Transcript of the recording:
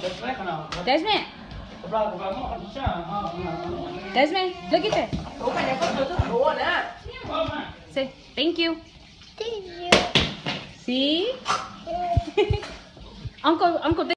Desmond. Desmond, look at this. Say thank you. Thank you. See? uncle, Uncle.